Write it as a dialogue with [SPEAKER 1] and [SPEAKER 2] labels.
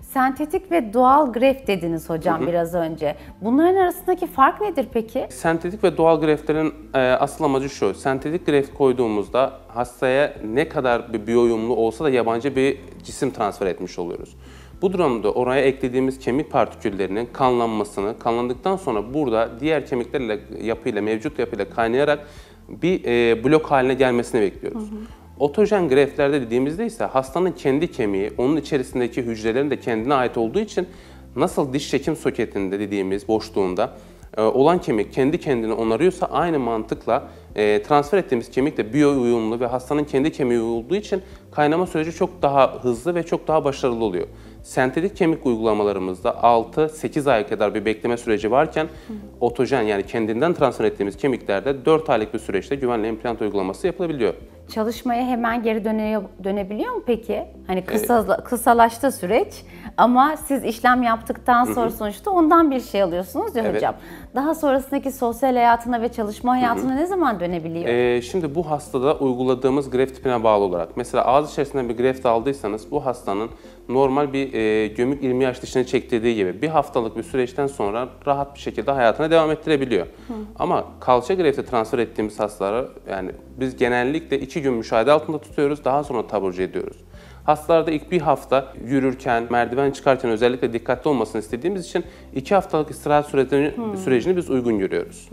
[SPEAKER 1] Sentetik ve doğal greft dediniz hocam biraz önce. Bunların arasındaki fark nedir peki?
[SPEAKER 2] Sentetik ve doğal greftlerin e, asıl amacı şu. Sentetik greft koyduğumuzda hastaya ne kadar bir biyoyumlu olsa da yabancı bir cisim transfer etmiş oluyoruz. Bu durumda oraya eklediğimiz kemik partiküllerinin kanlanmasını, kanlandıktan sonra burada diğer kemiklerle yapıyla, mevcut yapıyla kaynayarak bir e, blok haline gelmesini bekliyoruz. Otojen greftlerde dediğimizde ise hastanın kendi kemiği, onun içerisindeki hücrelerin de kendine ait olduğu için nasıl diş çekim soketinde dediğimiz boşluğunda e, olan kemik kendi kendini onarıyorsa aynı mantıkla e, transfer ettiğimiz kemik de biyo uyumlu ve hastanın kendi kemiği olduğu için kaynama süreci çok daha hızlı ve çok daha başarılı oluyor. Sentetik kemik uygulamalarımızda 6-8 ay kadar bir bekleme süreci varken otojen yani kendinden transfer ettiğimiz kemiklerde 4 aylık bir süreçte güvenli implant uygulaması yapılabiliyor.
[SPEAKER 1] Çalışmaya hemen geri döne, dönebiliyor mu peki? Hani kısa, kısalaştı süreç ama siz işlem yaptıktan sonra sonuçta ondan bir şey alıyorsunuz ya
[SPEAKER 2] Evet.
[SPEAKER 1] hocam. Daha sonrasındaki sosyal hayatına ve çalışma hayatına ne zaman dönebiliyor?
[SPEAKER 2] Ee, şimdi bu hastada uyguladığımız greft tipine bağlı olarak mesela ağız içerisinden bir greft aldıysanız bu hastanın normal bir e, gömük ilmi yaş dışına çektirdiği gibi bir haftalık bir süreçten sonra rahat bir şekilde hayatına devam ettirebiliyor. Ama kalça grefti transfer ettiğimiz hastalara yani biz genellikle iki gün müşahede altında tutuyoruz daha sonra taburcu ediyoruz. Hastalarda ilk bir hafta yürürken, merdiven çıkarken özellikle dikkatli olmasını istediğimiz için iki haftalık istirahat sürecini, sürecini biz uygun görüyoruz.